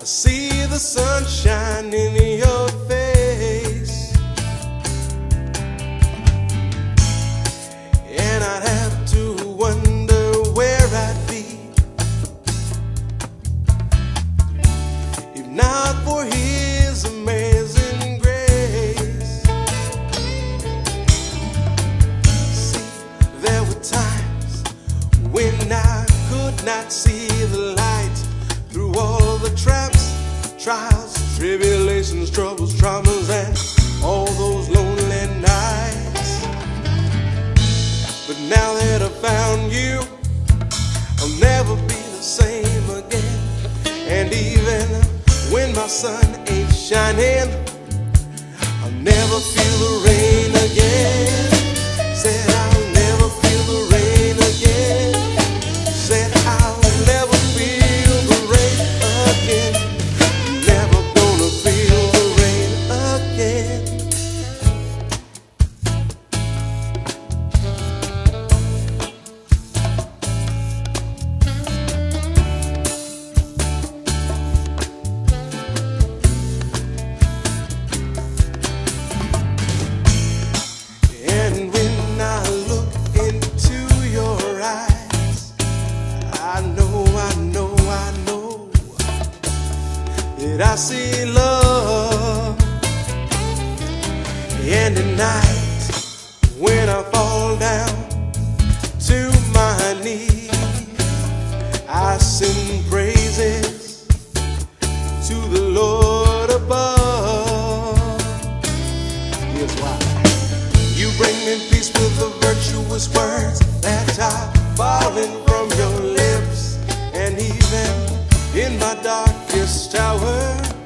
I see the sunshine in your face. Troubles, traumas, and all those lonely nights. But now that I've found you, I'll never be the same again. And even when my sun ain't shining, I'll never feel the rain again. And at night, when I fall down to my knees, I sing praises to the Lord above. Here's why. You bring me peace with the virtuous words that are falling from your lips. And even in my darkest hour,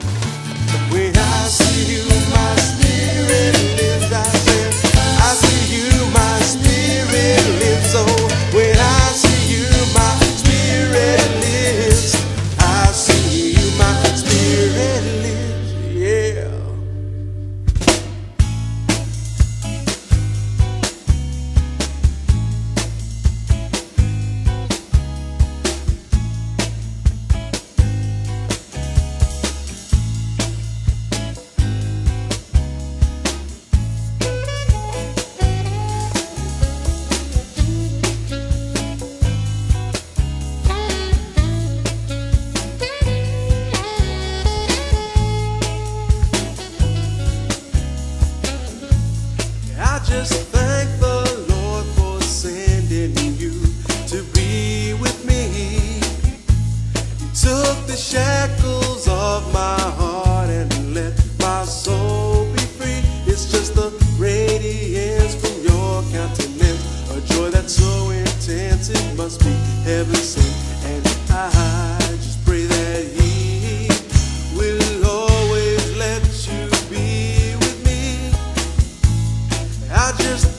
it must be heaven sent. And I just pray that He will always let you be with me. I just